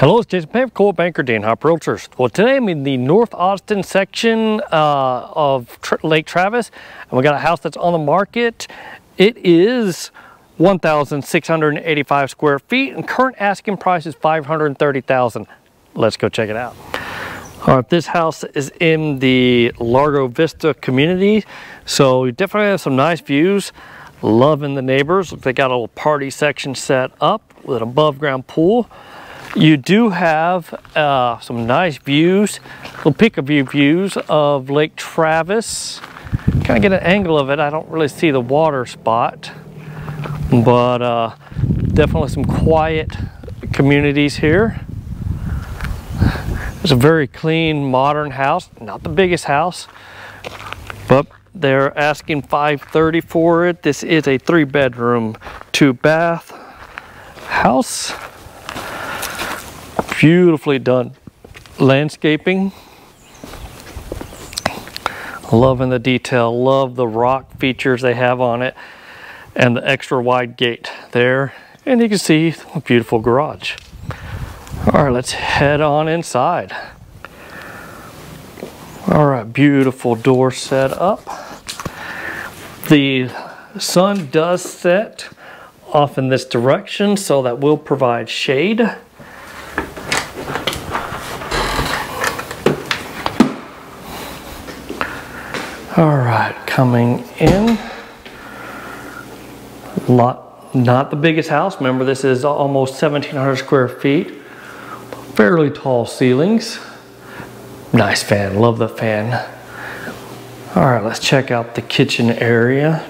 Hello, it's Jason Coldwell Banker, D'Ann Harper Realtors. Well, today I'm in the North Austin section uh, of Tr Lake Travis, and we got a house that's on the market. It is 1,685 square feet, and current asking price is 530,000. Let's go check it out. All right, this house is in the Lago Vista community, so you definitely have some nice views. Loving the neighbors. They got a little party section set up with an above ground pool. You do have uh, some nice views, little peek-a-boo views of Lake Travis. Kind of get an angle of it. I don't really see the water spot, but uh, definitely some quiet communities here. It's a very clean, modern house. Not the biggest house, but they're asking 530 for it. This is a three bedroom, two bath house beautifully done landscaping. Loving the detail, love the rock features they have on it and the extra wide gate there. And you can see a beautiful garage. All right, let's head on inside. All right, beautiful door set up. The sun does set off in this direction, so that will provide shade. All right, coming in. Lot, not the biggest house. Remember, this is almost 1,700 square feet. Fairly tall ceilings. Nice fan, love the fan. All right, let's check out the kitchen area.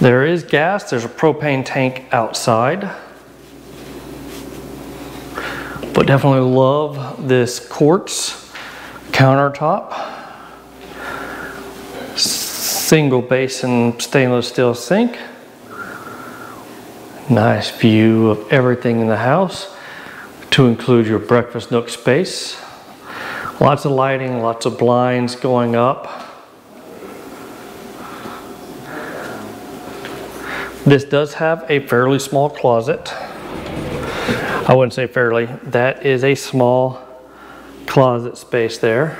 There is gas, there's a propane tank outside. But definitely love this quartz countertop, single basin stainless steel sink, nice view of everything in the house to include your breakfast nook space. Lots of lighting, lots of blinds going up. This does have a fairly small closet. I wouldn't say fairly, that is a small closet space there.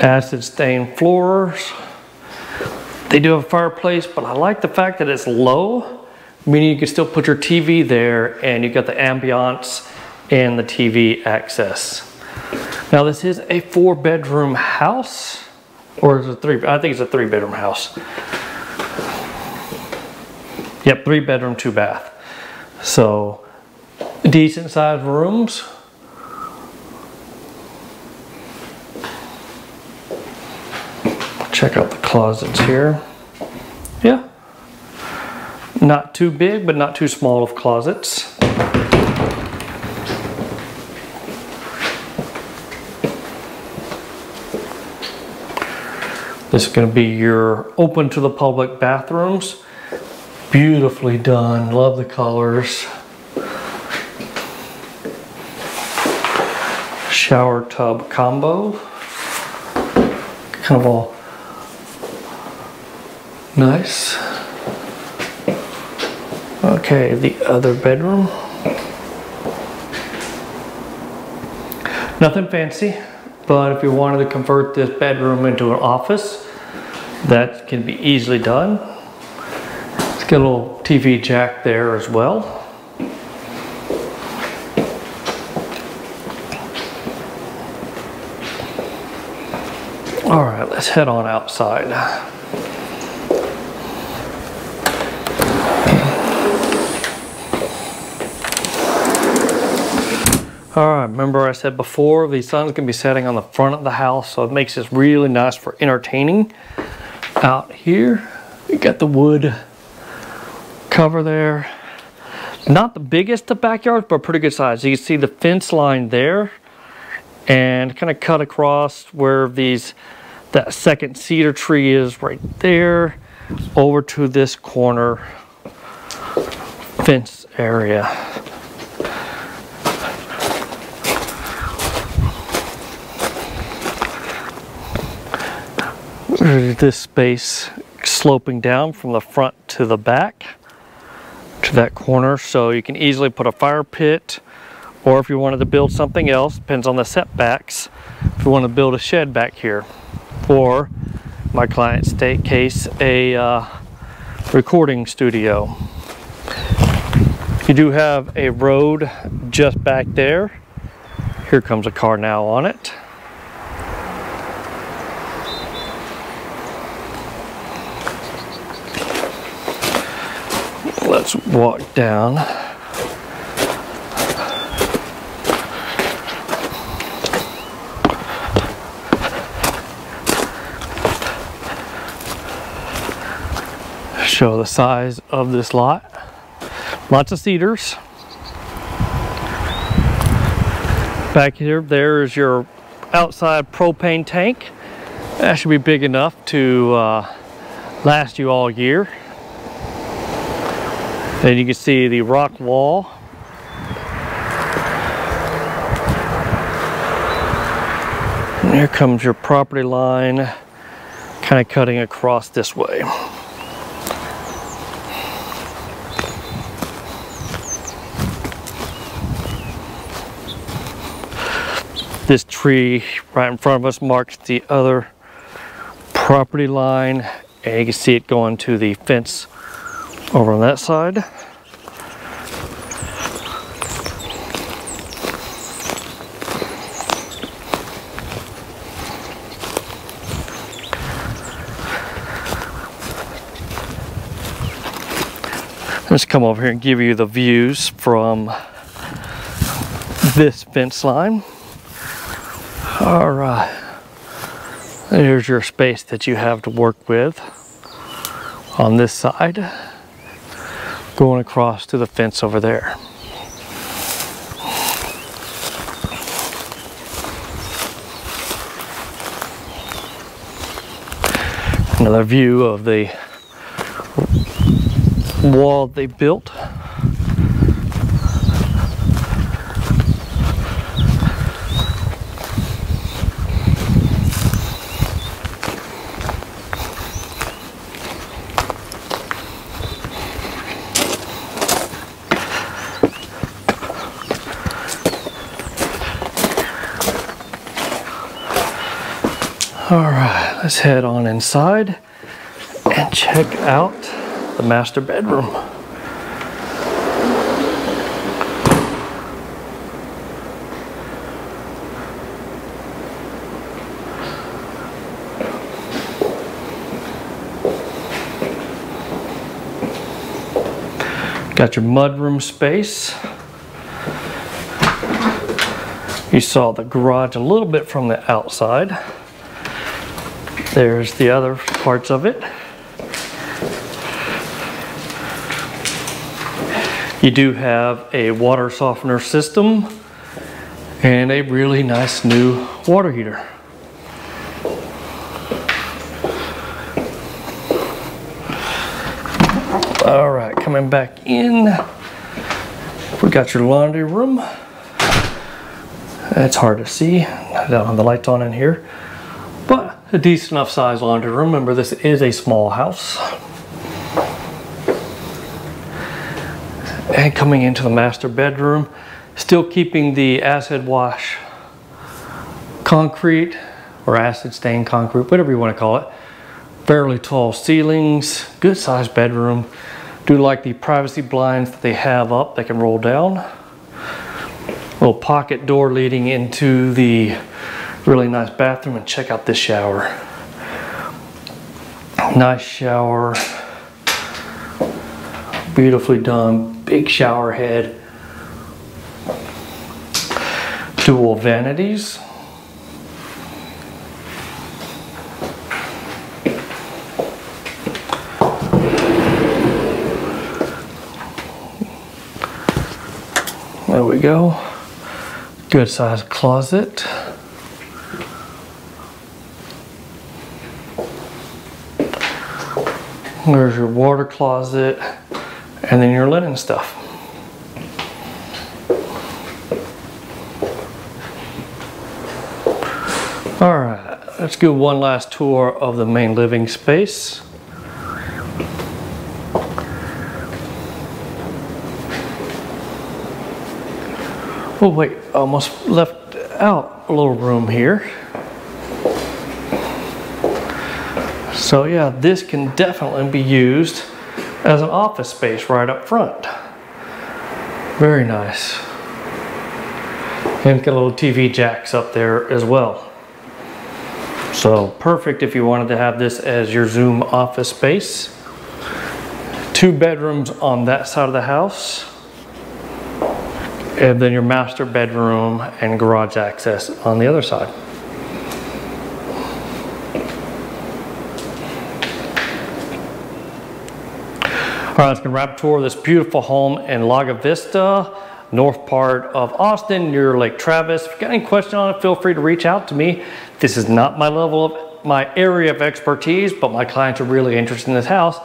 Acid stained floors. They do have a fireplace, but I like the fact that it's low, meaning you can still put your TV there and you've got the ambiance and the TV access. Now this is a four bedroom house, or is it three? I think it's a three bedroom house. Yep, three bedroom, two bath. So decent sized rooms. Check out the closets here. Yeah. Not too big, but not too small of closets. This is going to be your open to the public bathrooms. Beautifully done. Love the colors. Shower tub combo. Kind of all nice. Okay, the other bedroom. Nothing fancy, but if you wanted to convert this bedroom into an office, that can be easily done. Got a little TV jack there as well. All right, let's head on outside. All right, remember I said before, the sun's gonna be setting on the front of the house, so it makes this really nice for entertaining. Out here, we got the wood cover there. Not the biggest of backyards, but pretty good size. You can see the fence line there and kind of cut across where these that second cedar tree is right there over to this corner fence area. this space sloping down from the front to the back to that corner. So you can easily put a fire pit or if you wanted to build something else depends on the setbacks if you want to build a shed back here. Or my client's state case a uh, recording studio. You do have a road just back there. Here comes a car now on it let's walk down. Show the size of this lot. Lots of cedars. Back here, there's your outside propane tank. That should be big enough to uh, last you all year. Then you can see the rock wall. And here comes your property line kind of cutting across this way. This tree right in front of us marks the other property line and you can see it going to the fence over on that side. Let's come over here and give you the views from this fence line. All right. There's your space that you have to work with on this side going across to the fence over there. Another view of the wall they built let's head on inside and check out the master bedroom. Got your mudroom space. You saw the garage a little bit from the outside. There's the other parts of it. You do have a water softener system and a really nice new water heater. All right, coming back in, we got your laundry room. It's hard to see, I don't have the lights on in here a decent enough size laundry room. Remember, this is a small house. And coming into the master bedroom, still keeping the acid wash concrete or acid stained concrete, whatever you want to call it. Fairly tall ceilings, good sized bedroom. Do like the privacy blinds that they have up, they can roll down. Little pocket door leading into the really nice bathroom and check out this shower. Nice shower, beautifully done, big shower head, dual vanities. There we go. Good sized closet. There's your water closet and then your linen stuff. All right, let's do one last tour of the main living space. Oh wait, almost left out a little room here. So yeah, this can definitely be used as an office space right up front. Very nice. And got little TV jacks up there as well. So perfect if you wanted to have this as your Zoom office space. Two bedrooms on that side of the house. And then your master bedroom and garage access on the other side. Get tour this beautiful home in Lago Vista, north part of Austin, near Lake Travis. If you've got any question on it, feel free to reach out to me. This is not my level of my area of expertise, but my clients are really interested in this house.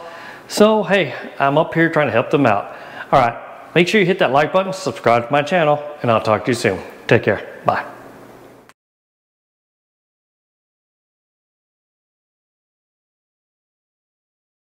So, hey, I'm up here trying to help them out. All right, make sure you hit that like button, subscribe to my channel, and I'll talk to you soon. Take care. Bye.